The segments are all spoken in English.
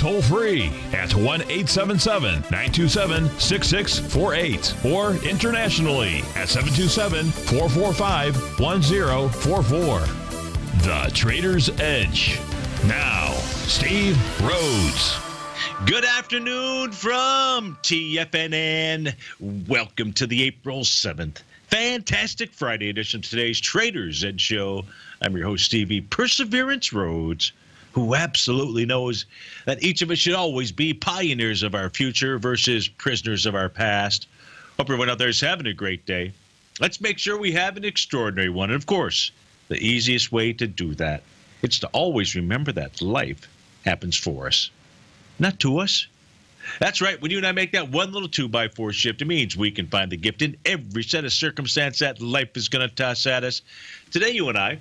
toll free at 1 877 927 6648 or internationally at 727 445 1044. The Trader's Edge. Now, Steve Rhodes. Good afternoon from TFNN. Welcome to the April 7th. Fantastic Friday edition of today's Traders Edge Show. I'm your host, Stevie Perseverance Rhodes, who absolutely knows that each of us should always be pioneers of our future versus prisoners of our past. Hope everyone out there is having a great day. Let's make sure we have an extraordinary one. And of course, the easiest way to do that is to always remember that life happens for us not to us. That's right. When you and I make that one little two by four shift, it means we can find the gift in every set of circumstance that life is going to toss at us. Today, you and I,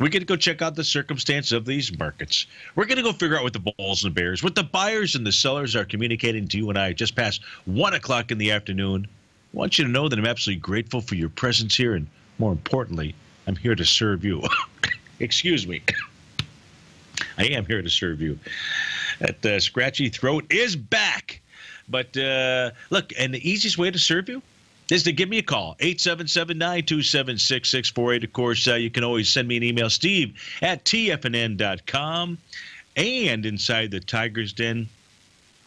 we're going to go check out the circumstance of these markets. We're going to go figure out what the bulls and bears, what the buyers and the sellers are communicating to you and I just past one o'clock in the afternoon. I want you to know that I'm absolutely grateful for your presence here, and more importantly, I'm here to serve you. Excuse me. I am here to serve you. That uh, scratchy throat is back. But uh, look, and the easiest way to serve you is to give me a call 877-927-6648 of course uh, you can always send me an email steve at tfnn.com and inside the tiger's den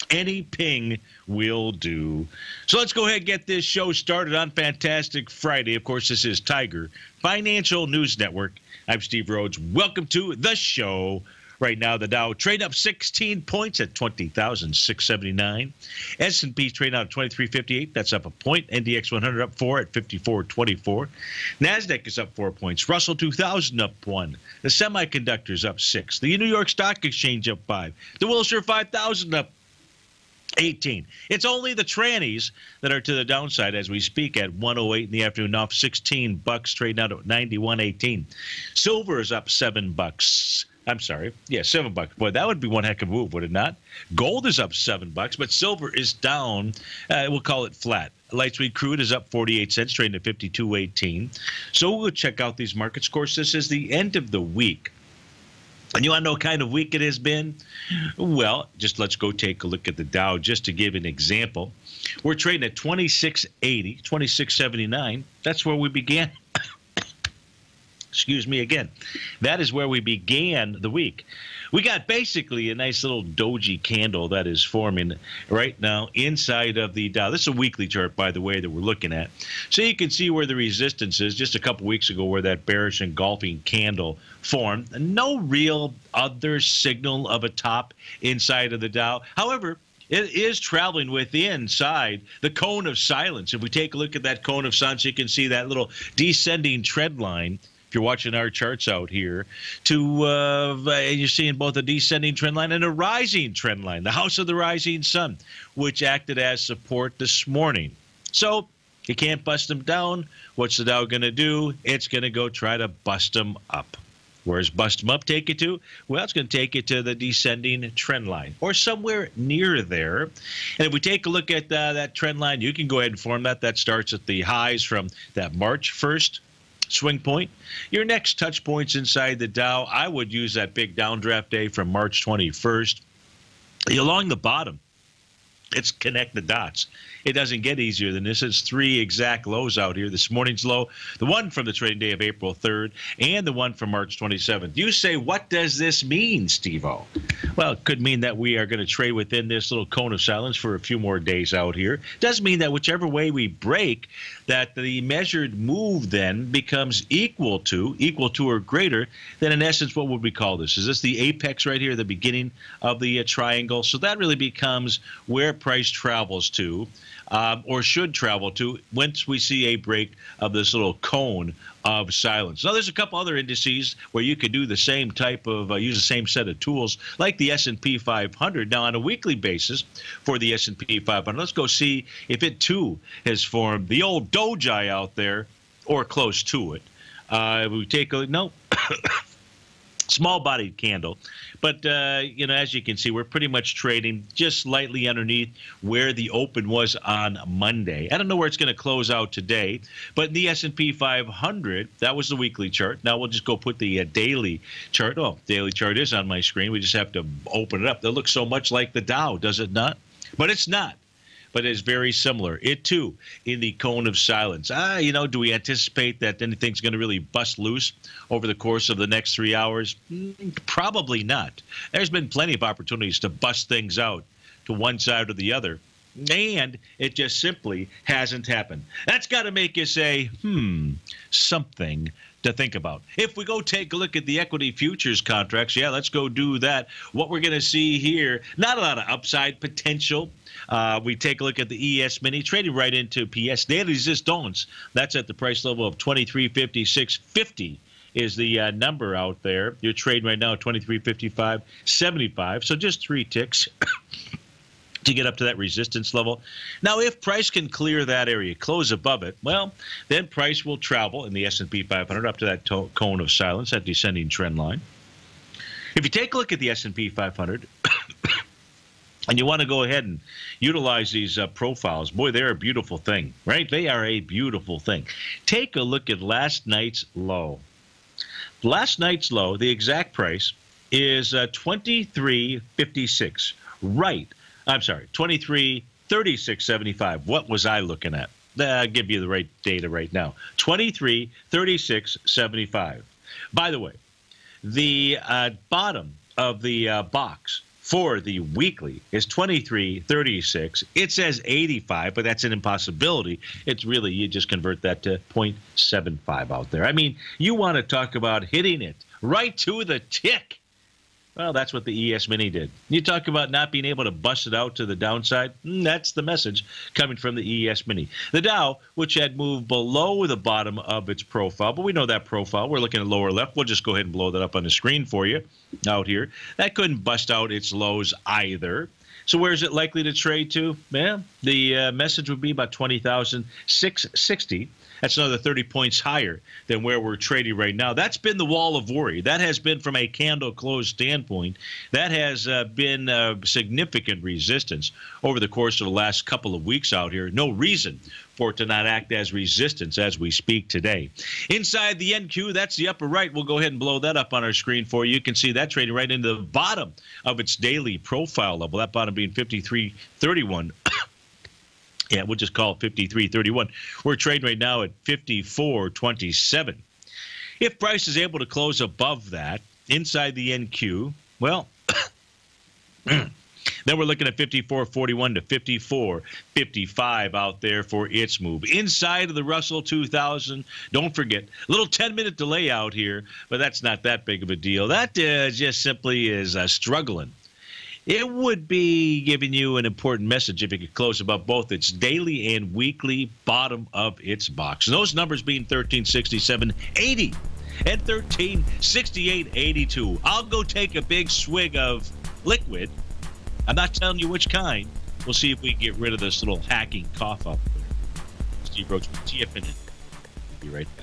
any ping will do. So let's go ahead and get this show started on fantastic friday. Of course this is tiger financial news network. I'm steve rhodes. Welcome to the show Right now, the Dow trade up 16 points at 20,679. S&P trade out at 2358. That's up a point. NDX 100 up four at 5424. Nasdaq is up four points. Russell 2000 up one. The semiconductors up six. The New York Stock Exchange up five. The Wilshire 5000 up 18. It's only the trannies that are to the downside as we speak at 108 in the afternoon off 16 bucks trading out at 91.18. Silver is up 7 bucks. I'm sorry. Yeah, seven bucks. Boy, that would be one heck of a move, would it not? Gold is up seven bucks, but silver is down. Uh, we'll call it flat. Light sweet crude is up 48 cents, trading at 52.18. So we'll check out these markets. Of course, this is the end of the week. And you want to know what kind of week it has been? Well, just let's go take a look at the Dow just to give an example. We're trading at 2680, 2679. That's where we began excuse me again. That is where we began the week. We got basically a nice little doji candle that is forming right now inside of the Dow. This is a weekly chart, by the way, that we're looking at. So you can see where the resistance is just a couple weeks ago where that bearish engulfing candle formed. No real other signal of a top inside of the Dow. However, it is traveling within inside the cone of silence. If we take a look at that cone of silence, you can see that little descending trend line if you're watching our charts out here, to uh, you're seeing both a descending trend line and a rising trend line, the house of the rising sun, which acted as support this morning. So you can't bust them down. What's the Dow going to do? It's going to go try to bust them up. Where's bust them up take you to? Well, it's going to take you to the descending trend line or somewhere near there. And if we take a look at uh, that trend line, you can go ahead and form that. That starts at the highs from that March 1st swing point. Your next touch points inside the Dow, I would use that big downdraft day from March 21st. Along the bottom, it's connect the dots. It doesn't get easier than this. It's three exact lows out here. This morning's low, the one from the trading day of April 3rd, and the one from March 27th. You say, what does this mean, Steve O? Well, it could mean that we are going to trade within this little cone of silence for a few more days out here. It does mean that whichever way we break, that the measured move then becomes equal to, equal to or greater than in essence, what would we call this? Is this the apex right here, the beginning of the uh, triangle? So that really becomes where price travels to um, or should travel to once we see a break of this little cone of silence. Now, there's a couple other indices where you could do the same type of uh, use the same set of tools, like the S&P 500. Now, on a weekly basis for the S&P 500, let's go see if it too has formed the old doji out there or close to it. Uh, we take a no small bodied candle. But, uh, you know, as you can see, we're pretty much trading just slightly underneath where the open was on Monday. I don't know where it's going to close out today, but in the S&P 500, that was the weekly chart. Now we'll just go put the uh, daily chart. Oh, daily chart is on my screen. We just have to open it up. That looks so much like the Dow, does it not? But it's not but it's very similar. It too in the cone of silence. Ah, you know, do we anticipate that anything's going to really bust loose over the course of the next three hours? Mm, probably not. There's been plenty of opportunities to bust things out to one side or the other. And it just simply hasn't happened. That's got to make you say, hmm, something to think about. If we go take a look at the equity futures contracts, yeah, let's go do that. What we're going to see here, not a lot of upside potential. Uh, we take a look at the ES Mini, trading right into PS daily resistance. That's at the price level of 2356.50 is the uh, number out there. You're trading right now at 2355.75. So just three ticks. to get up to that resistance level. Now, if price can clear that area, close above it, well, then price will travel in the S&P 500 up to that to- cone of silence, that descending trend line. If you take a look at the S&P 500, and you want to go ahead and utilize these uh, profiles, boy, they're a beautiful thing, right? They are a beautiful thing. Take a look at last night's low. Last night's low, the exact price is uh, 23.56, right I'm sorry, 23, 36, 75. What was I looking at? I'll give you the right data right now. 23, 36, 75. By the way, the uh, bottom of the uh, box for the weekly is 2336 it says 85 but that's an impossibility. It's really you just convert that to 0.75 out there. I mean you want to talk about hitting it right to the tick well, that's what the ES Mini did. You talk about not being able to bust it out to the downside. Mm, that's the message coming from the ES Mini. The Dow, which had moved below the bottom of its profile, but we know that profile. We're looking at lower left. We'll just go ahead and blow that up on the screen for you out here. That couldn't bust out its lows either. So where is it likely to trade to? Well, the uh, message would be about 20,660. That's another 30 points higher than where we're trading right now. That's been the wall of worry. That has been from a candle close standpoint. That has uh, been uh, significant resistance over the course of the last couple of weeks out here. No reason for it to not act as resistance as we speak today. Inside the NQ, that's the upper right. We'll go ahead and blow that up on our screen for you. You can see that trading right into the bottom of its daily profile level. That bottom being 53.31. Yeah, we'll just call it 53.31. We're trading right now at 54.27. If price is able to close above that inside the NQ, well, then we're looking at 54.41 to 54.55 out there for its move. Inside of the Russell 2000, don't forget, a little 10 minute delay out here, but that's not that big of a deal. That uh, just simply is uh, struggling it would be giving you an important message if it could close above both its daily and weekly bottom of its box. And those numbers being 1367, 80 and 1368, 82. I'll go take a big swig of liquid. I'm not telling you which kind. We'll see if we can get rid of this little hacking cough up there. Steve Rhodes with TFNN. Be right back.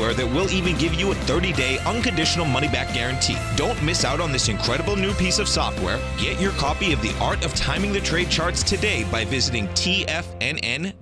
software that will even give you a 30 day unconditional money back guarantee. Don't miss out on this incredible new piece of software. Get your copy of The Art of Timing the Trade Charts today by visiting TFNN.com.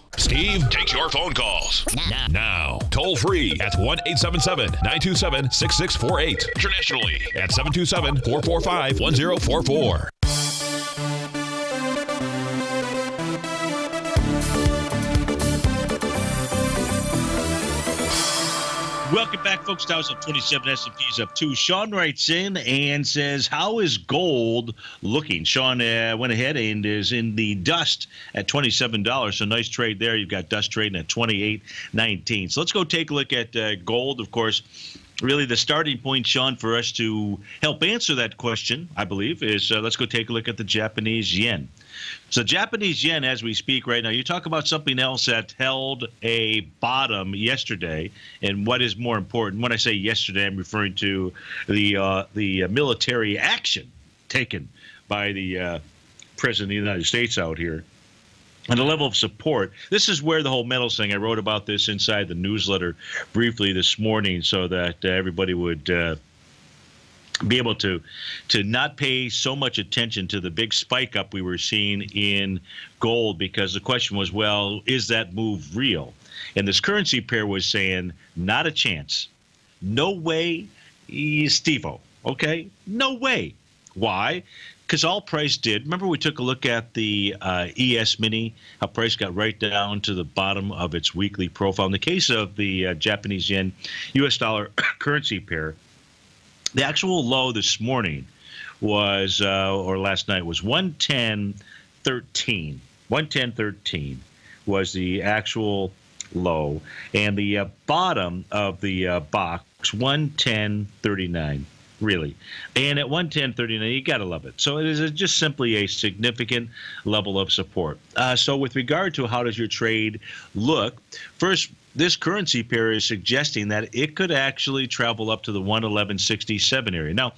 Steve takes your phone calls now. now. Toll free at 1 877 927 6648. Internationally at 727 445 1044. Welcome back, folks. Dow's up 27, S&P's up 2. Sean writes in and says, how is gold looking? Sean uh, went ahead and is in the dust at $27. So nice trade there. You've got dust trading at 28.19. So let's go take a look at uh, gold. Of course, really the starting point, Sean, for us to help answer that question, I believe, is uh, let's go take a look at the Japanese yen. So Japanese yen, as we speak right now, you talk about something else that held a bottom yesterday, and what is more important? When I say yesterday, I'm referring to the uh, the military action taken by the uh, president of the United States out here and the level of support. This is where the whole metals thing. I wrote about this inside the newsletter briefly this morning, so that uh, everybody would uh, be able to to not pay so much attention to the big spike up we were seeing in gold because the question was well is that move real? And this currency pair was saying not a chance. No way stevo okay? No way. Why? Because all price did. Remember we took a look at the uh, es mini? How price got right down to the bottom of its weekly profile. In the case of the uh, japanese yen us dollar currency pair the actual low this morning was, uh, or last night was 110.13. 110.13 was the actual low, and the uh, bottom of the uh, box 110.39 really. And at 110.39, you got to love it. So it is just simply a significant level of support. Uh, so with regard to how does your trade look, first this currency pair is suggesting that it could actually travel up to the 111.67 area. Now,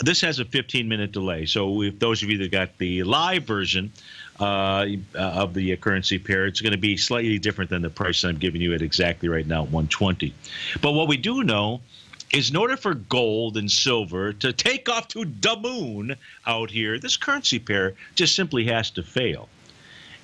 this has a 15 minute delay. So, if those of you that got the live version uh, of the currency pair, it's going to be slightly different than the price I'm giving you at exactly right now, 120. But what we do know is in order for gold and silver to take off to the moon out here, this currency pair just simply has to fail.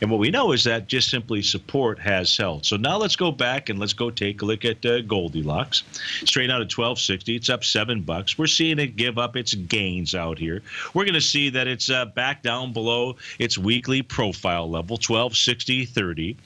And what we know is that just simply support has held. So now let's go back and let's go take a look at uh, Goldilocks. Straight out of 1260, it's up seven bucks. We're seeing it give up its gains out here. We're going to see that it's uh, back down below its weekly profile level, 1260.30.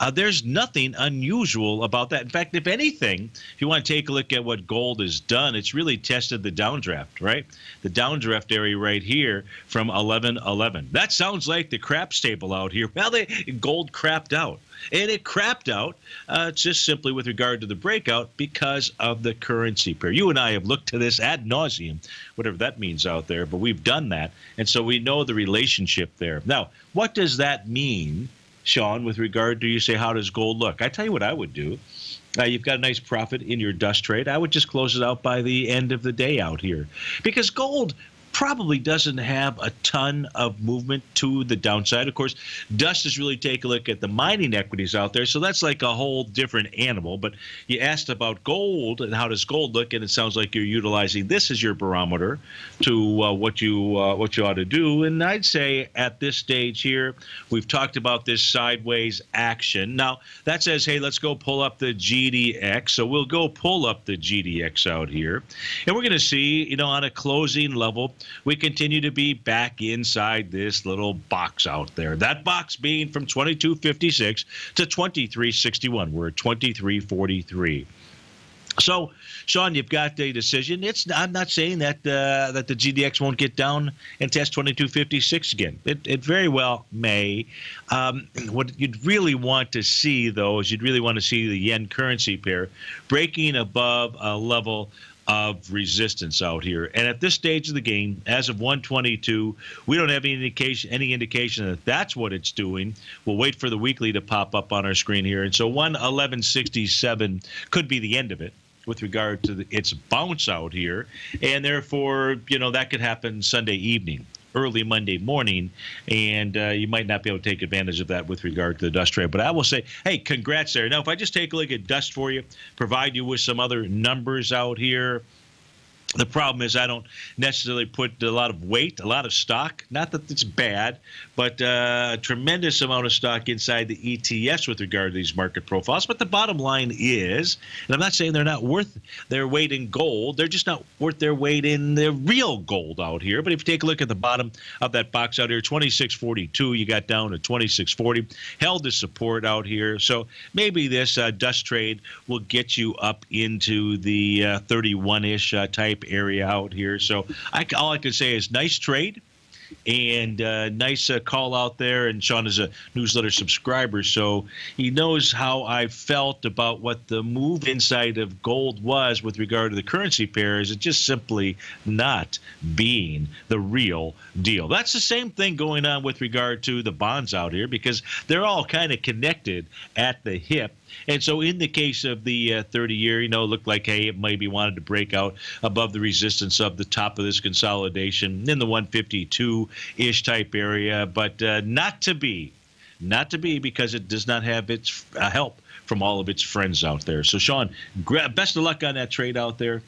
Uh, there's nothing unusual about that. In fact, if anything, if you want to take a look at what gold has done, it's really tested the downdraft, right? The downdraft area right here from 1111. That sounds like the crap stable out here. Well, they gold crapped out. And it crapped out uh, just simply with regard to the breakout because of the currency pair. You and I have looked to this ad nauseum, whatever that means out there, but we've done that. And so we know the relationship there. Now, what does that mean, Sean, with regard to you say, how does gold look? I tell you what I would do. Uh, you've got a nice profit in your dust trade. I would just close it out by the end of the day out here because gold probably doesn't have a ton of movement to the downside. Of course, Dust is really take a look at the mining equities out there, so that's like a whole different animal. But you asked about gold and how does gold look, and it sounds like you're utilizing this as your barometer to uh, what you uh, what you ought to do. And I'd say at this stage here, we've talked about this sideways action. Now that says, hey, let's go pull up the GDX. So we'll go pull up the GDX out here, and we're going to see, you know, on a closing level we continue to be back inside this little box out there. That box being from 2256 to 2361. We're at 2343. So, Sean, you've got a decision. It's I'm not saying that uh, that the GDX won't get down and test 2256 again. It, it very well may. Um, what you'd really want to see, though, is you'd really want to see the yen currency pair breaking above a level of resistance out here. And at this stage of the game, as of 122, we don't have any indication any indication that that's what it's doing. We'll wait for the weekly to pop up on our screen here. And so 111.67 could be the end of it with regard to the, its bounce out here, and therefore, you know, that could happen Sunday evening early Monday morning, and uh, you might not be able to take advantage of that with regard to the dust trade. But I will say, hey, congrats there. Now, if I just take a look at dust for you, provide you with some other numbers out here. The problem is I don't necessarily put a lot of weight, a lot of stock. Not that it's bad, but uh, a tremendous amount of stock inside the ETFs with regard to these market profiles. But the bottom line is, and I'm not saying they're not worth their weight in gold, they're just not worth their weight in the real gold out here. But if you take a look at the bottom of that box out here, 2642, you got down to 2640, held the support out here. So maybe this uh, dust trade will get you up into the 31 uh, ish uh, type area out here. So I, all I can say is nice trade and uh, nice uh, call out there. And Sean is a newsletter subscriber, so he knows how I felt about what the move inside of gold was with regard to the currency pairs. It's just simply not being the real deal. That's the same thing going on with regard to the bonds out here because they're all kind of connected at the hip. And so, in the case of the uh, 30 year, you know, it looked like, hey, it maybe wanted to break out above the resistance of the top of this consolidation in the 152 ish type area, but uh, not to be. Not to be because it does not have its uh, help from all of its friends out there. So, Sean, best of luck on that trade out there.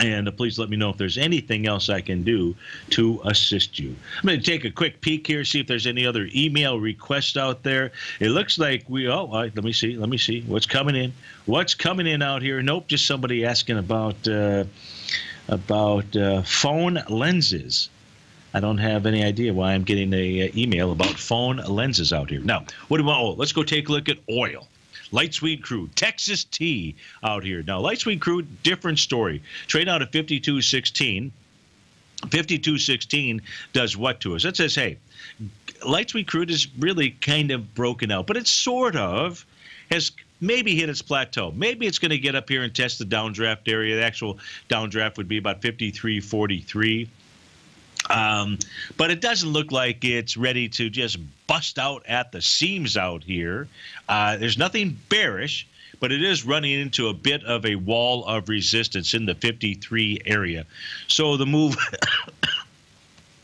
And uh, please let me know if there's anything else I can do to assist you. I'm going to take a quick peek here, see if there's any other email requests out there. It looks like we, oh, right, let me see, let me see what's coming in. What's coming in out here? Nope, just somebody asking about uh, about uh, phone lenses. I don't have any idea why I'm getting a uh, email about phone lenses out here. Now, what do want? Oh, let's go take a look at oil. Light Sweet Crude, Texas Tea out here. Now, Light Sweet Crude, different story. Trade out of 52.16. 52.16 does what to us? It says, hey, light sweet crude is really kind of broken out, but it's sort of has maybe hit its plateau. Maybe it's going to get up here and test the downdraft area. The actual downdraft would be about 53.43. Um, but it doesn't look like it's ready to just bust out at the seams out here. Uh, there's nothing bearish, but it is running into a bit of a wall of resistance in the 53 area. So the move.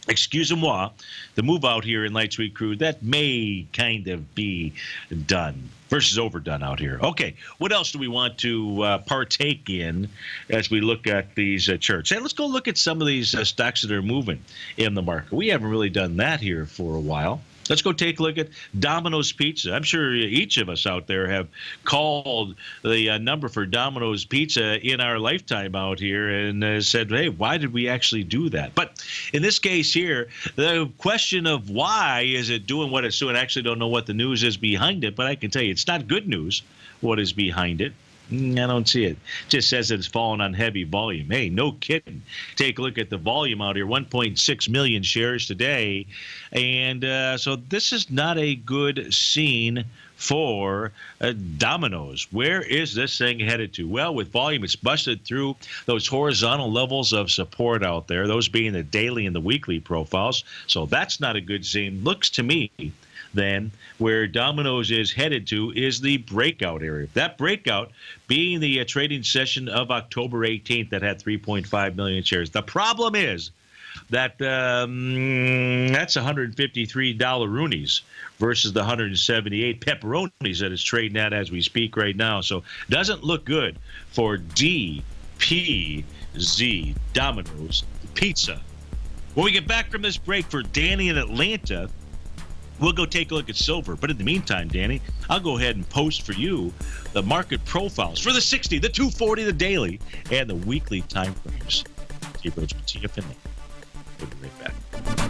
excuse moi, the move out here in Light Sweet Crude, that may kind of be done versus overdone out here. Okay, what else do we want to uh, partake in as we look at these uh, charts? Hey, let's go look at some of these uh, stocks that are moving in the market. We haven't really done that here for a while. Let's go take a look at Domino's Pizza. I'm sure each of us out there have called the uh, number for Domino's Pizza in our lifetime out here and uh, said, hey, why did we actually do that? But in this case here, the question of why is it doing what it's doing, I actually don't know what the news is behind it, but I can tell you it's not good news what is behind it. Mm, I don't see it. Just says it's fallen on heavy volume. Hey, no kidding. Take a look at the volume out here 1.6 million shares today. And uh, so this is not a good scene for uh, Domino's. Where is this thing headed to? Well, with volume, it's busted through those horizontal levels of support out there, those being the daily and the weekly profiles. So that's not a good scene. Looks to me then where Domino's is headed to is the breakout area. That breakout being the uh, trading session of October 18th that had 3.5 million shares. The problem is that um, that's 153 dollar roonies versus the 178 pepperonis that is trading at as we speak right now. So doesn't look good for DPZ Domino's Pizza. When we get back from this break for Danny in Atlanta, we'll go take a look at silver. But in the meantime, Danny, I'll go ahead and post for you the market profiles for the 60, the 240, the daily, and the weekly time frames. T-Bridge with TFNN. We'll be right back.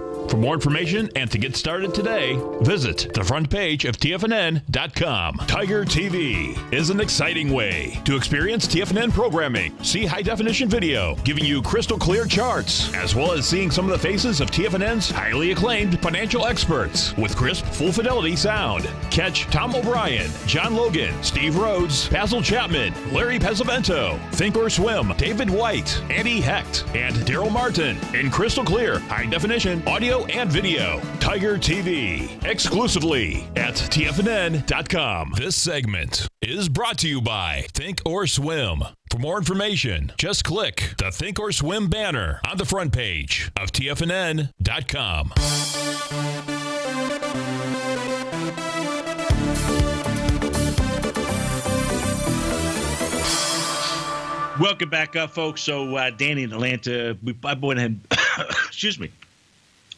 For more information and to get started today, visit the front page of TFNN.com. Tiger TV is an exciting way to experience TFNN programming. See high definition video giving you crystal clear charts, as well as seeing some of the faces of TFNN's highly acclaimed financial experts with crisp, full fidelity sound. Catch Tom O'Brien, John Logan, Steve Rhodes, Basil Chapman, Larry Pesavento, Think or Swim, David White, Andy Hecht, and Daryl Martin in crystal clear, high definition audio and video. Tiger TV, exclusively at TFNN.com. This segment is brought to you by Think or Swim. For more information, just click the Think or Swim banner on the front page of TFNN.com. Welcome back up, folks. So, uh, Danny in Atlanta, we, I went ahead, excuse me,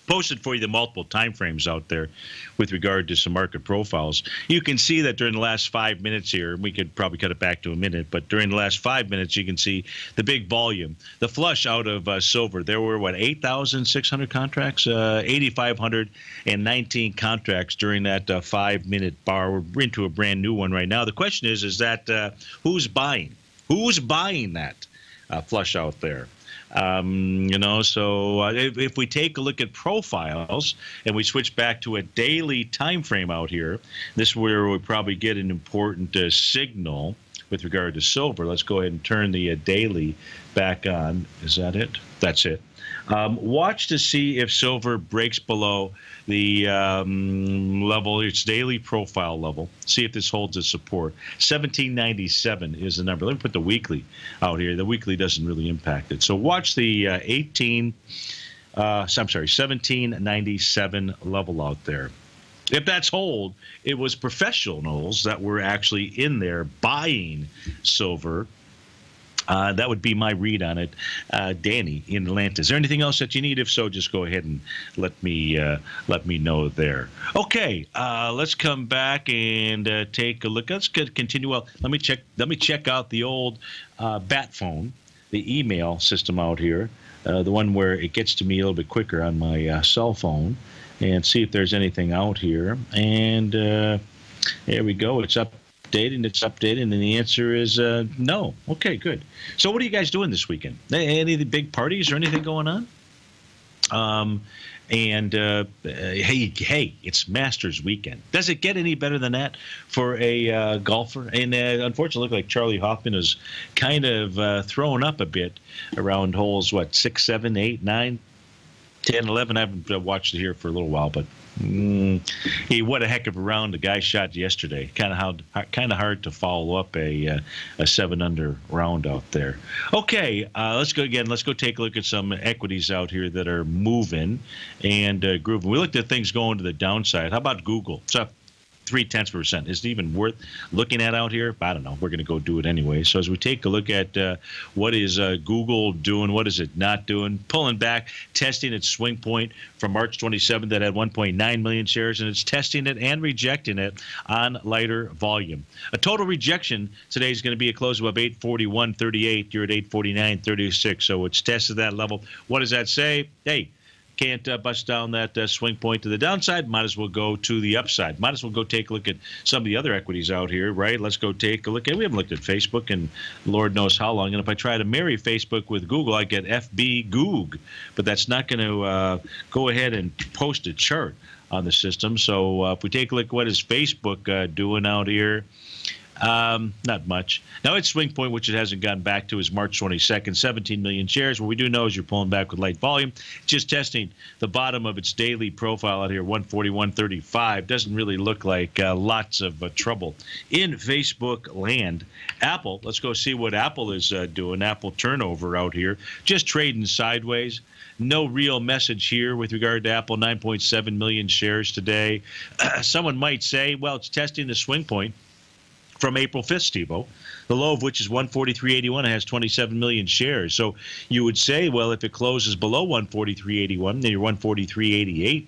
posted for you the multiple time frames out there with regard to some market profiles. You can see that during the last five minutes here, we could probably cut it back to a minute, but during the last five minutes, you can see the big volume, the flush out of uh, silver. There were what 8,600 contracts, uh, 8,519 contracts during that uh, five-minute bar. We're into a brand new one right now. The question is, is that uh, who's buying? Who's buying that uh, flush out there? Um, you know, so uh, if, if, we take a look at profiles and we switch back to a daily time frame out here, this is where we probably get an important uh, signal with regard to silver. Let's go ahead and turn the uh, daily back on. Is that it? That's it. Um, watch to see if silver breaks below the um, level, its daily profile level. See if this holds its support. 1797 is the number. Let me put the weekly out here. The weekly doesn't really impact it. So watch the uh, 18. Uh, I'm sorry, 1797 level out there. If that's hold, it was professionals that were actually in there buying silver uh, that would be my read on it, uh, Danny in Atlanta. Is there anything else that you need? If so, just go ahead and let me uh, let me know there. Okay, uh, let's come back and uh, take a look. Let's continue. Well, let me check. Let me check out the old uh, bat phone, the email system out here, the one where it gets to me a little bit quicker on my cell phone, and see if there's anything out here. And there we go. It's up updated it's updated? And the answer is uh, no. Okay, good. So, what are you guys doing this weekend? Any of the big parties or anything going on? Um, and uh, hey, hey, it's Masters weekend. Does it get any better than that for a uh, golfer? And uh, unfortunately, look like Charley Hoffman is kind of uh, thrown up a bit around holes what six, seven, eight, nine, 10, 11. I haven't watched it here for a little while, but Mm, he what a heck of a round the guy shot yesterday. Kind of how kind of hard to follow up a uh, a seven under round out there. Okay, uh, let's go again. Let's go take a look at some equities out here that are moving and uh, grooving. We looked at things going to the downside. How about Google? It's up three tenths percent. Is it even worth looking at out here? I don't know. We're going to go do it anyway. So as we take a look at uh, what is uh, Google doing, what is it not doing, pulling back, testing its swing point from March 27 that had 1.9 million shares, and it's testing it and rejecting it on lighter volume. A total rejection today is going to be a close of 841.38. You're at 849.36. So it's tested that level. What does that say? Hey can't uh, bust down that uh, swing point to the downside, might as well go to the upside. Might as well go take a look at some of the other equities out here, right? Let's go take a look at. We haven't looked at Facebook and Lord knows how long. And if I try to marry Facebook with Google, I get FB Goog, but that's not going to uh, go ahead and post a chart on the system. So uh, if we take a look what is Facebook uh, doing out here. Um, not much. Now its swing point, which it hasn't gotten back to, is March 22nd, 17 million shares. What we do know is you're pulling back with light volume. Just testing the bottom of its daily profile out here, 141.35. Doesn't really look like uh, lots of uh, trouble in Facebook land. Apple, let's go see what Apple is uh, doing. Apple turnover out here, just trading sideways no real message here with regard to Apple 9.7 million shares today. someone might say, well, it's testing the swing point from April 5th, Steve the low of which is 143.81 and has 27 million shares. So you would say, well, if it closes below 143.81, then you're 143.88.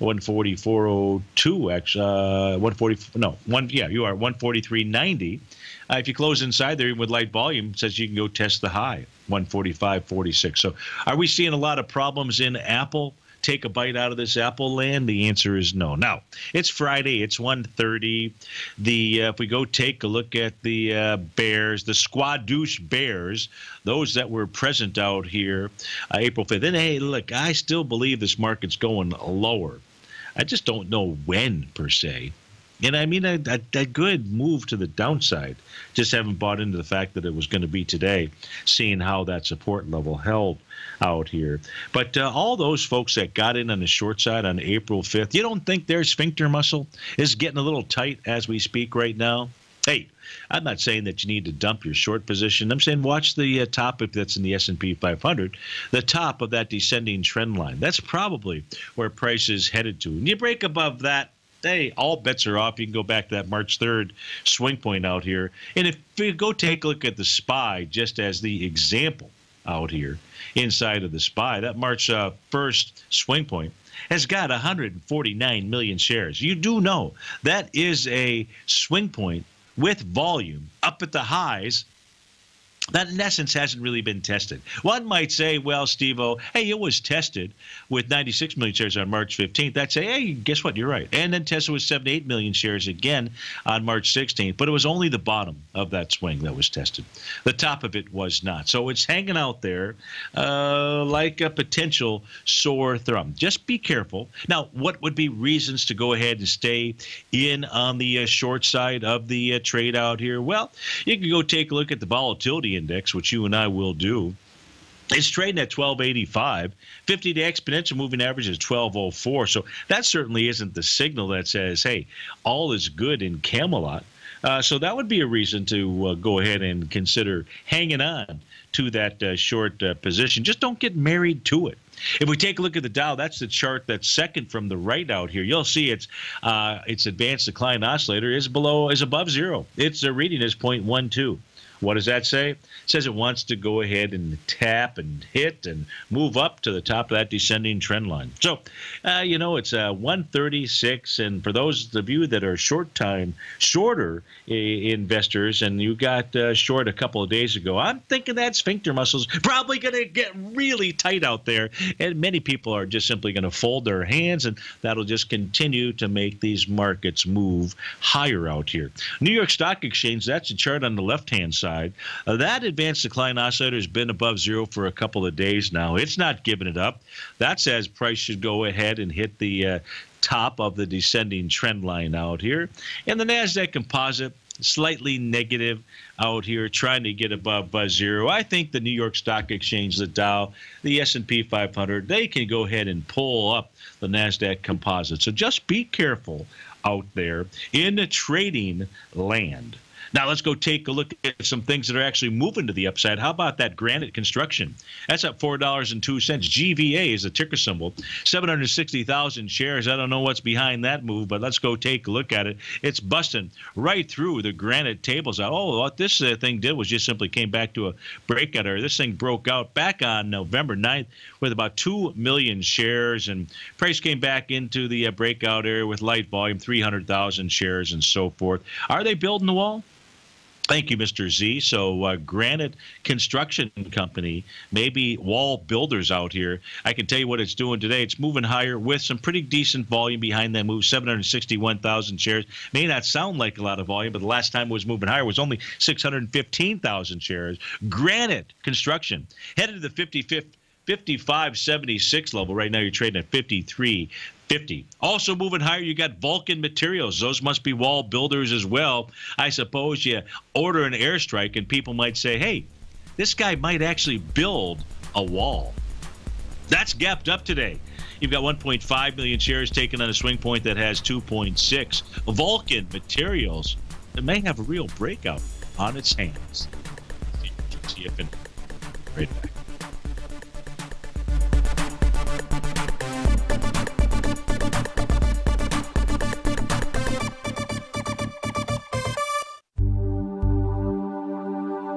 144.02 actually uh, 140 no one yeah you are 143.90 uh, if you close inside there even with light volume says you can go test the high 145.46 so are we seeing a lot of problems in apple take a bite out of this apple land? The answer is no. Now, it's Friday. It's 1.30. The uh, if we go take a look at the uh, Bears, the Squadouche Bears, those that were present out here uh, April 5th. And hey, look, I still believe this market's going lower. I just don't know when per se. And I mean, a, good move to the downside. Just haven't bought into the fact that it was going to be today, seeing how that support level held out here. But uh, all those folks that got in on the short side on April 5th, you don't think their sphincter muscle is getting a little tight as we speak right now? Hey, I'm not saying that you need to dump your short position. I'm saying watch the uh, top if that's in the S&P 500, the top of that descending trend line. That's probably where price is headed to. And you break above that, hey, all bets are off. You can go back to that March 3rd swing point out here. And if you go take a look at the SPY just as the example out here, inside of the SPY. That March uh, 1st swing point has got 149 million shares. You do know that is a swing point with volume up at the highs that in essence hasn't really been tested. One might say, well, Steve hey, it was tested with 96 million shares on March 15th. I'd say, hey, guess what? You're right. And then tested with 78 million shares again on March 16th. But it was only the bottom of that swing that was tested. The top of it was not. So it's hanging out there uh, like a potential sore thumb. Just be careful. Now, what would be reasons to go ahead and stay in on the uh, short side of the uh, trade out here? Well, you can go take a look at the volatility index, which you and I will do. It's trading at 1285. 50 day exponential moving average is 1204. So that certainly isn't the signal that says, hey, all is good in Camelot. Uh, so that would be a reason to uh, go ahead and consider hanging on to that uh, short uh, position. Just don't get married to it. If we take a look at the Dow, that's the chart that's second from the right out here. You'll see its uh, its advanced decline oscillator is below is above zero. Its reading is 0.12. What does that say? It says it wants to go ahead and tap and hit and move up to the top of that descending trend line. So, uh, you know, it's uh, 136. And for those of you that are short time, shorter uh, investors, and you got uh, short a couple of days ago, I'm thinking that sphincter muscle's probably going to get really tight out there. And many people are just simply going to fold their hands, and that'll just continue to make these markets move higher out here. New York Stock Exchange, that's a chart on the left hand side side. Uh, that advanced decline oscillator has been above zero for a couple of days now. It's not giving it up. That says price should go ahead and hit the uh, top of the descending trend line out here. And the NASDAQ composite, slightly negative out here trying to get above buzz zero i think the new york stock exchange the dow the s&p 500 they can go ahead and pull up the nasdaq composite so just be careful out there in the trading land now let's go take a look at some things that are actually moving to the upside. How about that Granite Construction? That's up four dollars and two cents. GVA is a ticker symbol. Seven hundred sixty thousand shares. I don't know what's behind that move, but let's go take a look at it. It's busting right through the Granite tables. Oh, what this uh, thing did was just simply came back to a breakout area. This thing broke out back on November 9th with about two million shares, and price came back into the uh, breakout area with light volume, three hundred thousand shares, and so forth. Are they building the wall? Thank you, Mr. Z. So, uh, Granite Construction Company, maybe wall builders out here. I can tell you what it's doing today. It's moving higher with some pretty decent volume behind that move 761,000 shares. May not sound like a lot of volume, but the last time it was moving higher was only 615,000 shares. Granite Construction headed to the 55th 55.76 level. Right now, you're trading at 53. 50. Also moving higher, you got Vulcan Materials. Those must be wall builders as well. I suppose you order an airstrike and people might say, hey, this guy might actually build a wall. That's gapped up today. You've got 1.5 million shares taken on a swing point that has 2.6. Vulcan Materials it may have a real breakout on its hands. Right back.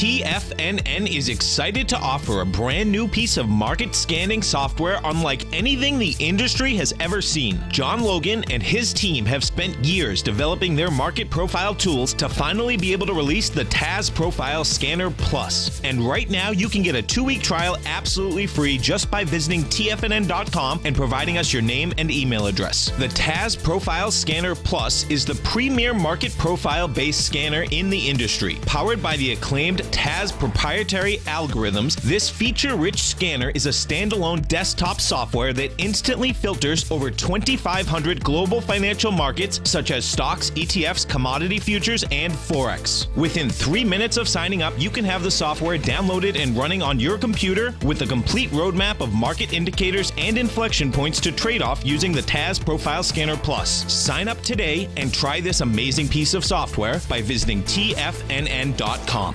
TFNN is excited to offer a brand new piece of market scanning software unlike anything the industry has ever seen. John Logan and his team have spent years developing their market profile tools to finally be able to release the TAS Profile Scanner Plus. And right now, you can get a two week trial absolutely free just by visiting TFNN.com and providing us your name and email address. The TAS Profile Scanner Plus is the premier market profile based scanner in the industry. Powered by the acclaimed TAS proprietary algorithms, this feature rich scanner is a standalone desktop software that instantly filters over 2,500 global financial markets such as stocks, ETFs, commodity futures, and Forex. Within three minutes of signing up, you can have the software downloaded and running on your computer with a complete roadmap of market indicators and inflection points to trade off using the TAS Profile Scanner Plus. Sign up today and try this amazing piece of software by visiting TFNN.com.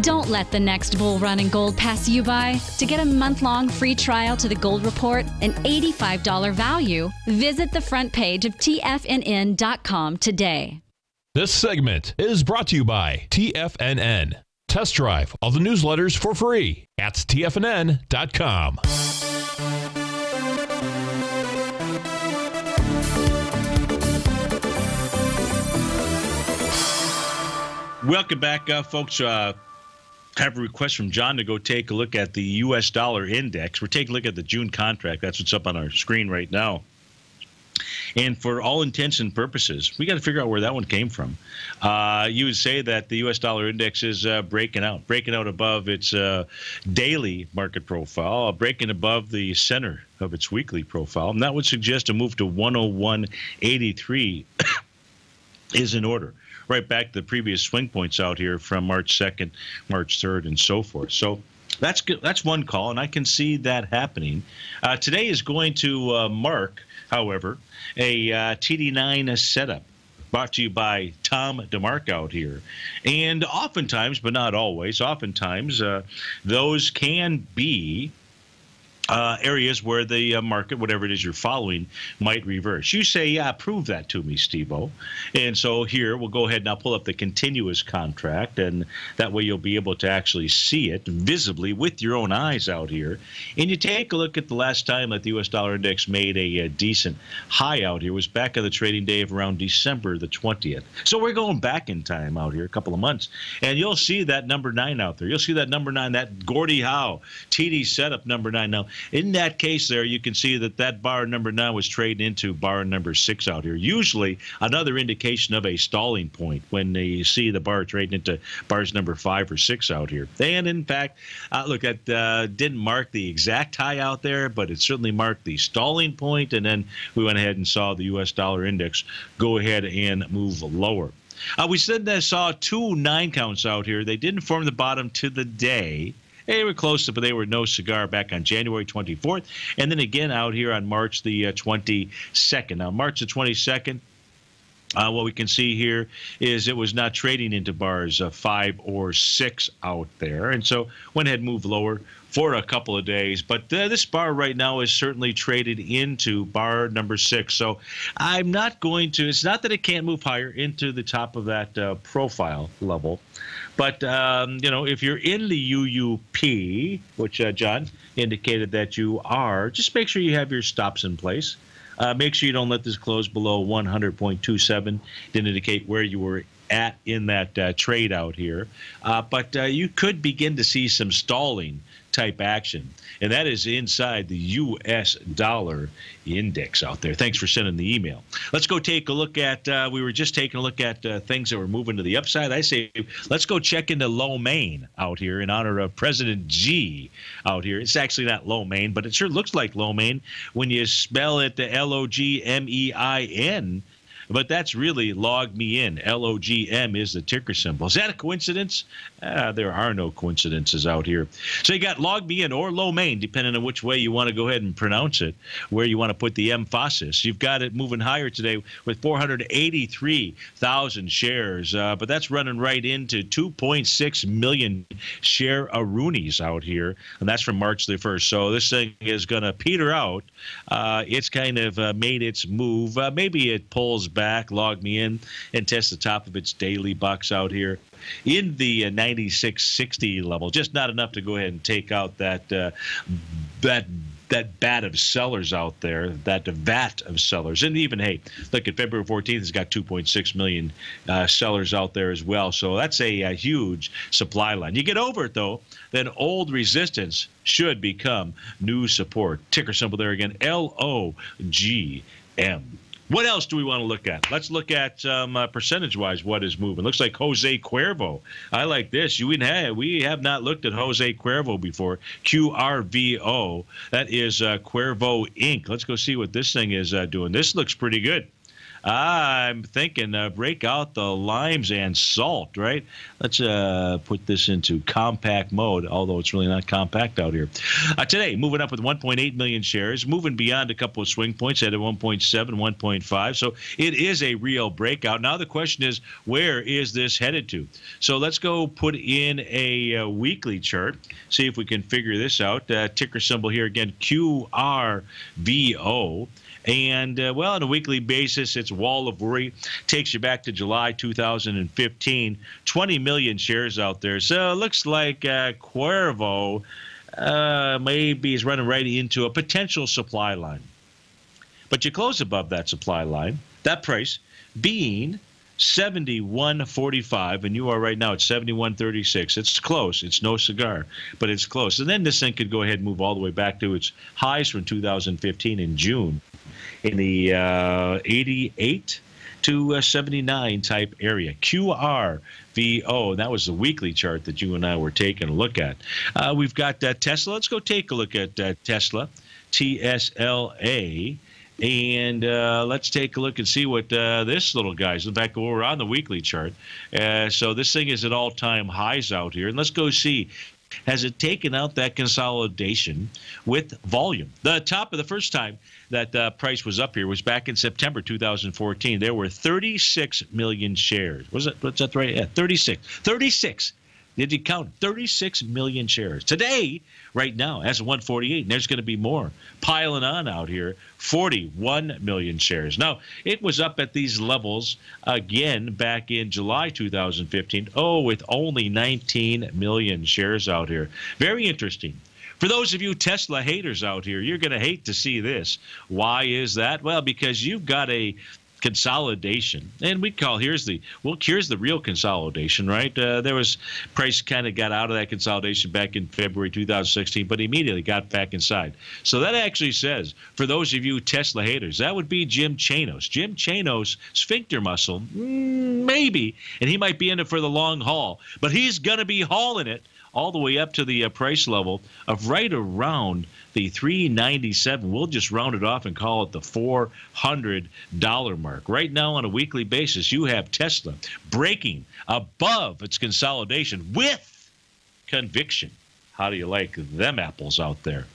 Don't let the next bull run in gold pass you by. To get a month long free trial to the Gold Report, an $85 value, visit the front page of TFNN.com today. This segment is brought to you by TFNN. Test drive all the newsletters for free at TFNN.com. Welcome back, uh, folks. Uh, have a request from John to go take a look at the U.S. dollar index. We're taking a look at the June contract. That's what's up on our screen right now. And for all intents and purposes, we got to figure out where that one came from. Uh, you would say that the U.S. dollar index is uh, breaking out, breaking out above its uh, daily market profile, breaking above the center of its weekly profile. And that would suggest a move to 101.83 is in order right back to the previous swing points out here from March 2nd, March 3rd, and so forth. So that's good. That's one call, and I can see that happening. Uh, today is going to uh, mark, however, a uh, TD9 setup brought to you by Tom DeMark out here. And oftentimes, but not always, oftentimes, uh, those can be uh, areas where the uh, market, whatever it is you're following, might reverse. You say, yeah, prove that to me, Steve-O. And so here, we'll go ahead and I'll pull up the continuous contract, and that way you'll be able to actually see it visibly with your own eyes out here. And you take a look at the last time that the U.S. dollar index made a, a decent high out here was back on the trading day of around December the 20th. So we're going back in time out here, a couple of months. And you'll see that number nine out there. You'll see that number nine, that Gordie Howe TD setup number nine. Now, in that case, there you can see that that bar number nine was trading into bar number six out here. Usually, another indication of a stalling point when you see the bar trading into bars number five or six out here. And in fact, uh, look, that uh, didn't mark the exact high out there, but it certainly marked the stalling point. And then we went ahead and saw the U.S. dollar index go ahead and move lower. Uh, we said that saw two nine counts out here. They didn't form the bottom to the day. They were close, but they were no cigar back on January 24th, and then again out here on March the uh, 22nd. Now, March the 22nd. Uh, what we can see here is it was not trading into bars uh, five or six out there, and so went ahead and moved lower for a couple of days. But uh, this bar right now is certainly traded into bar number six. So I'm not going to. It's not that it can't move higher into the top of that uh, profile level. But um, you know, if you're in the UUP, which uh, John indicated that you are, just make sure you have your stops in place. Uh, make sure you don't let this close below 100.27 to indicate where you were at in that uh, trade out here. Uh, but uh, you could begin to see some stalling type action. And that is inside the U.S. dollar index out there. Thanks for sending the email. Let's go take a look at, uh, we were just taking a look at uh, things that were moving to the upside. I say, let's go check into Lo Mein out here in honor of President G out here. It's actually not Lo Mein, but it sure looks like Lo Mein when you spell it the L O G M E I N but that's really log me in. L O G M is the ticker symbol. Is that a coincidence? Uh, there are no coincidences out here. So you got log me in or low main, depending on which way you want to go ahead and pronounce it, where you want to put the emphasis. You've got it moving higher today with 483,000 shares, uh, but that's running right into 2.6 million share Arunis out here, and that's from March the 1st. So this thing is going to peter out. Uh, it's kind of uh, made its move. Uh, maybe it pulls back, log me in, and test the top of its daily box out here in the uh, 9660 level. Just not enough to go ahead and take out that uh, that that bat of sellers out there, that vat of sellers. And even, hey, look at February 14th, it's got 2.6 million uh, sellers out there as well. So that's a, a, huge supply line. You get over it, though, then old resistance should become new support. Ticker symbol there again L O G M. What else do we want to look at? Let's look at um, uh, percentage-wise what is moving. Looks like Jose Cuervo. I like this. You have, we have not looked at Jose Cuervo before. QRVO. That is uh, Qorvo Inc. Let's go see what this thing is uh, doing. This looks pretty good. I'm thinking uh, break out the limes and salt, right? Let's uh, put this into compact mode, although it's really not compact out here. Uh, today, moving up with 1.8 million shares, moving beyond a couple of swing points at 1.7, 1.5. So it is a real breakout. Now the question is, where is this headed to? So let's go put in a, a uh, weekly chart, see if we can figure this out. Uh, ticker symbol here again, QRVO. And uh, well, on a weekly basis, it's Wall of Worry. Takes you back to July 2015. 20 million shares out there. So it looks like uh, Cuervo uh, maybe is running right into a potential supply line. But you close above that supply line, that price being 71.45, and you are right now at 71.36. It's close. It's no cigar, but it's close. And then this thing could go ahead and move all the way back to its highs from 2015 in June in the uh, 88 to uh, 79 type area. QRVO. That was the weekly chart that you and I were taking a look at. Uh, we've got uh, Tesla. Let's go take a look at uh, Tesla. TSLA. And uh, let's take a look and see what uh, this little guy's. In fact, we're on the weekly chart. Uh, so this thing is at all time highs out here. And let's go see has it taken out that consolidation with volume? The top of the first time that uh, price was up here was back in September 2014. There were 36 million shares. Was it? What's that right? Yeah, 36. 36 did you count 36 million shares? Today, right now, as of 148, and there's going to be more piling on out here 41 million shares. Now, it was up at these levels again back in July 2015. Oh, with only 19 million shares out here. Very interesting. For those of you Tesla haters out here, you're going to hate to see this. Why is that? Well, because you've got a consolidation, and we call here's the well here's the real consolidation, right? Uh, there was price kind of got out of that consolidation back in February 2016, but immediately got back inside. So that actually says for those of you Tesla haters, that would be Jim Chanos. Jim Chanos sphincter muscle, mm, maybe, and he might be in it for the long haul, but he's gonna be hauling it all the way up to the uh, price level of right around the 397 we'll just round it off and call it the $400 mark. Right now on a weekly basis you have tesla breaking above its consolidation with conviction. How do you like them apples out there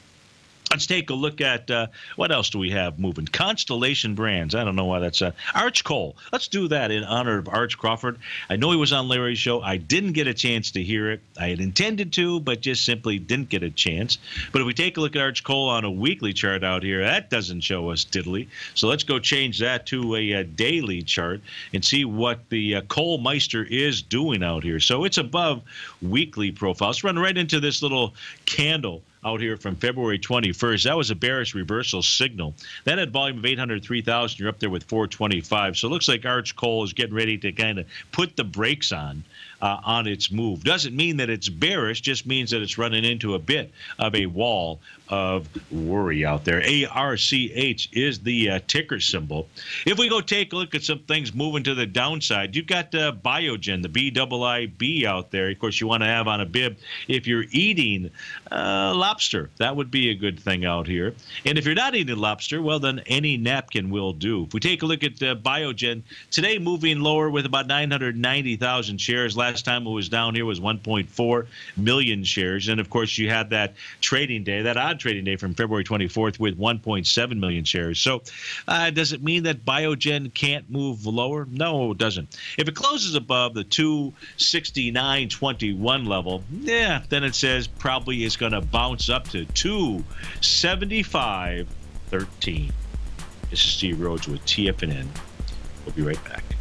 Let's take a look at uh, what else do we have moving? Constellation Brands. I don't know why that's uh, Arch Coal. Let's do that in honor of Arch Crawford. I know he was on Larry's show. I didn't get a chance to hear it. I had intended to, but just simply didn't get a chance. But if we take a look at Arch Coal on a weekly chart out here, that doesn't show us diddly. So let's go change that to a, a daily chart and see what the uh, Coal Meister is doing out here. So it's above weekly profiles. Let's run right into this little candle out here from February 21st. That was a bearish reversal signal. That had volume of 803,000. You're up there with 425. So it looks like Arch Coal is getting ready to kind of put the brakes on uh, on its move. Doesn't mean that it's bearish, just means that it's running into a bit of a wall of worry out there. ARCH is the uh, ticker symbol. If we go take a look at some things moving to the downside, you've got uh, Biogen, the BIIB out there. Of course, you want to have on a bib if you're eating uh, lobster. That would be a good thing out here. And if you're not eating lobster, well, then any napkin will do. If we take a look at uh, Biogen, today moving lower with about 990,000 shares. Last time it was down here was 1.4 million shares. And of course, you had that trading day, that odd trading day from February 24th with 1.7 million shares. So, uh, does it mean that Biogen can't move lower? No, it doesn't. If it closes above the 269.21 level, yeah, then it says probably it's going to bounce up to 275.13. This is Steve Rhodes with TFNN. We'll be right back.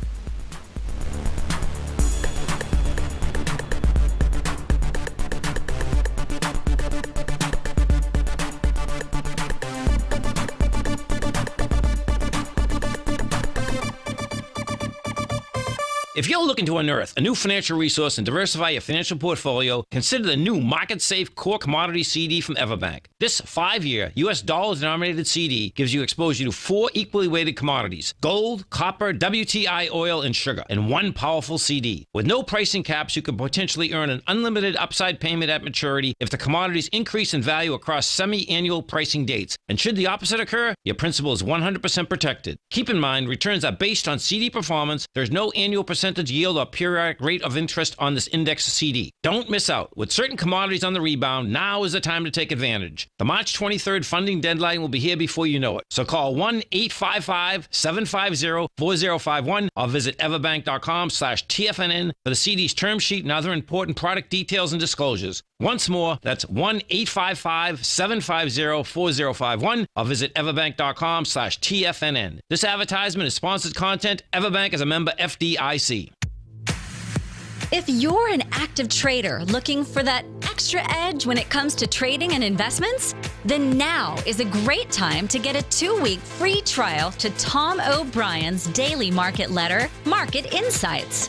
If you're looking to unearth a new financial resource and diversify your financial portfolio, consider the new Market Safe Core Commodity CD from Everbank. This five year U.S. dollar denominated CD gives you exposure to four equally weighted commodities gold, copper, WTI oil, and sugar in one powerful CD. With no pricing caps, you can potentially earn an unlimited upside payment at maturity if the commodities increase in value across semi annual pricing dates. And should the opposite occur, your principal is 100% protected. Keep in mind, returns are based on CD performance. There's no annual percent percentage yield or periodic rate of interest on this index CD. Don't miss out. With certain commodities on the rebound, now is the time to take advantage. The March 23rd funding deadline will be here before you know it. So call 1-855-750-4051 or visit everbank.com slash TFNN for the CD's term sheet and other important product details and disclosures. Once more, that's 1-855-750-4051 or visit everbank.com slash TFNN. This advertisement is sponsored content. Everbank is a member FDIC. If you're an active trader looking for that extra edge when it comes to trading and investments, then now is a great time to get a two week free trial to Tom O'Brien's daily market letter, Market Insights.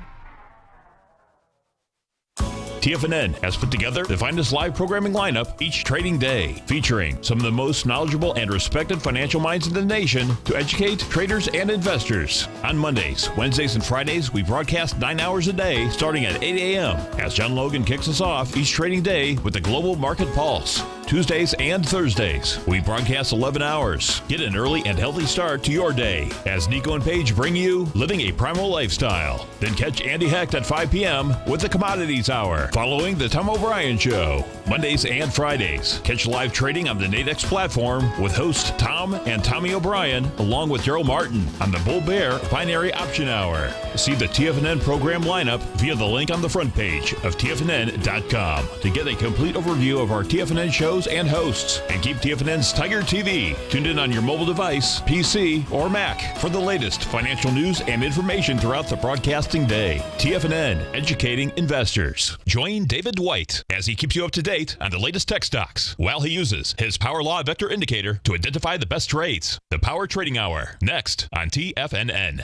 TFNN has put together the finest live programming lineup each trading day, featuring some of the most knowledgeable and respected financial minds in the nation to educate traders and investors. On Mondays, Wednesdays, and Fridays, we broadcast nine hours a day starting at 8 a.m. as John Logan kicks us off each trading day with the Global Market Pulse. Tuesdays and Thursdays, we broadcast 11 hours. Get an early and healthy start to your day as Nico and Paige bring you Living a Primal Lifestyle. Then catch Andy Hecht at 5 p.m. with the Commodities Hour, following the Tom O'Brien Show. Mondays and Fridays, catch live trading on the Nadex platform with host Tom and Tommy O'Brien, along with Daryl Martin on the Bull Bear Binary Option Hour. See the TFNN program lineup via the link on the front page of TFNN.com to get a complete overview of our TFNN shows and hosts. And keep TFNN's Tiger TV tuned in on your mobile device, PC, or Mac for the latest financial news and information throughout the broadcasting day. TFNN, educating investors. Join David White as he keeps you up to date on the latest tech stocks while he uses his Power Law Vector Indicator to identify the best trades. The Power Trading Hour, next on TFNN.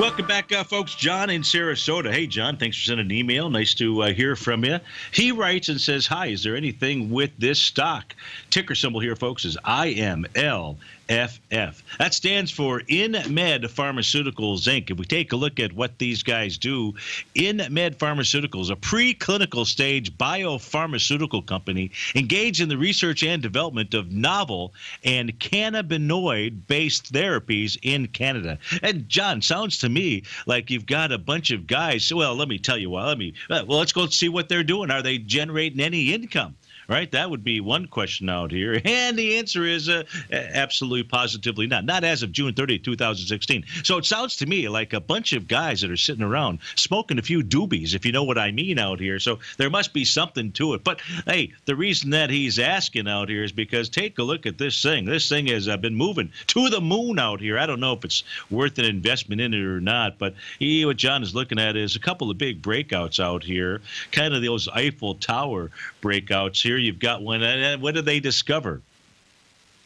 Welcome back, uh, folks. John in Sarasota. Hey, John, thanks for sending an email. Nice to uh, hear from you. He writes and says, Hi, is there anything with this stock? Ticker symbol here, folks, is IML. FF. That stands for InMed Pharmaceuticals Inc. If we take a look at what these guys do, InMed Pharmaceuticals, a preclinical stage biopharmaceutical company engaged in the research and development of novel and cannabinoid based therapies in Canada. And John, sounds to me like you've got a bunch of guys. Well, let me tell you what. Let me. Uh, well, let's go see what they're doing. Are they generating any income? Right? That would be one question out here. And the answer is uh, absolutely positively not. Not as of June 30, 2016. So it sounds to me like a bunch of guys that are sitting around smoking a few doobies, if you know what I mean out here. So there must be something to it. But hey, the reason that he's asking out here is because take a look at this thing. This thing has uh, been moving to the moon out here. I don't know if it's worth an investment in it or not, but he, what John is looking at is a couple of big breakouts out here, kind of those Eiffel Tower breakouts here you've got one. And what do they discover?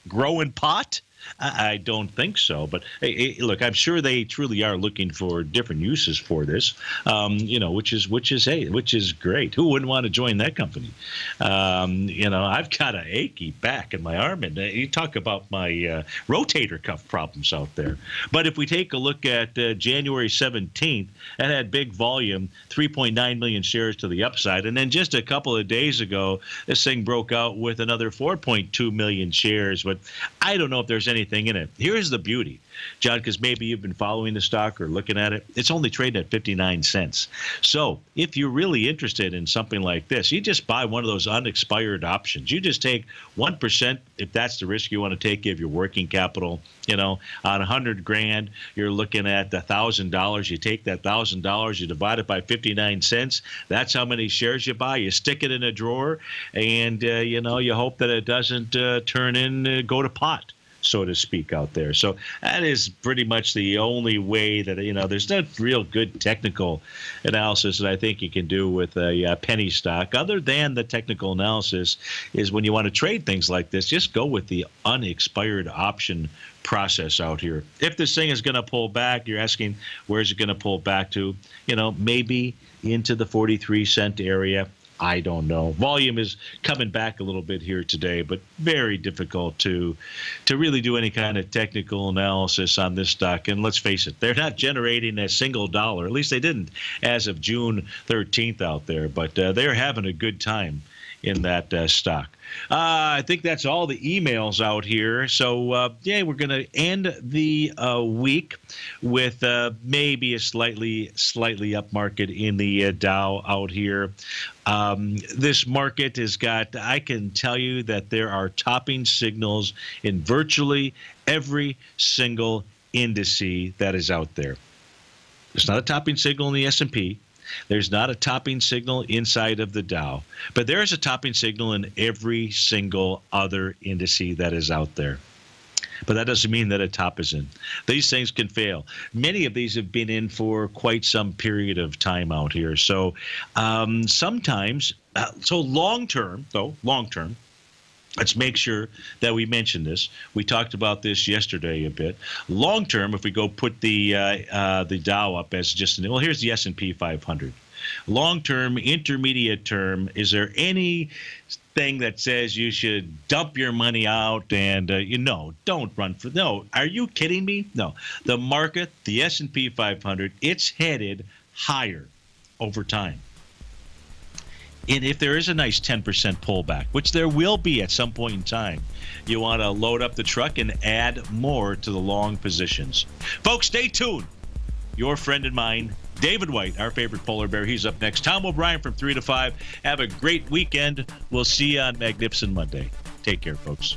Growing pot? I don't think so. But hey, look, I'm sure they truly are looking for different uses for this. Um, you know, which is which is hey, which is great. Who wouldn't want to join that company? Um, you know, I've got an achy back in my arm, and uh, you talk about my uh, rotator cuff problems out there. But if we take a look at uh, January 17th, that had big volume, 3.9 million shares to the upside, and then just a couple of days ago, this thing broke out with another 4.2 million shares. But I don't know if there's any anything in it. Here's the beauty, John, because maybe you've been following the stock or looking at it. It's only trading at 59 cents. So if you're really interested in something like this, you just buy one of those unexpired options. You just take 1% if that's the risk you want to take of your working capital. You know, on 100 grand, you're looking at $1,000. You take that $1,000, you divide it by 59 cents. That's how many shares you buy. You stick it in a drawer, and, uh, you know, you hope that it doesn't uh, turn in, uh, go to pot so to speak, out there. So that is pretty much the only way that you know. There's no real good technical analysis that I think you can do with a, a penny stock, other than the technical analysis. Is when you want to trade things like this, just go with the unexpired option process out here. If this thing is going to pull back, you're asking where's it going to pull back to? You know, maybe into the 43 cent area. I don't know. Volume is coming back a little bit here today, but very difficult to to really do any kind of technical analysis on this stock. And let's face it, they're not generating a single dollar. At least they didn't as of June 13th out there. But uh, they're having a good time in that uh, stock. Uh, I think that's all the emails out here. So, uh, yeah, we're going to end the uh, week with uh, maybe a slightly, slightly up market in the uh, Dow out here. Um, this market has got, I can tell you that there are topping signals in virtually every single indice that is out there. It's not a topping signal in the S&P. There's not a topping signal inside of the Dow, but there is a topping signal in every single other indice that is out there. But that doesn't mean that a top is in. These things can fail. Many of these have been in for quite some period of time out here. So um, sometimes, uh, so long term, though, long term, Let's make sure that we mention this. We talked about this yesterday a bit. Long term, if we go put the uh, uh, the Dow up as just an well, here's the S and P 500. Long term, intermediate term, is there any thing that says you should dump your money out and uh, you know don't run for no are you kidding me no the market the s&p 500 it's headed higher over time and if there is a nice 10% pullback, which there will be at some point in time, you want to load up the truck and add more to the long positions. Folks, stay tuned. Your friend and mine, David White, our favorite polar bear. He's up next. Tom O'Brien from 3 to 5. Have a great weekend. We'll see you on Magnificent Monday. Take care, folks.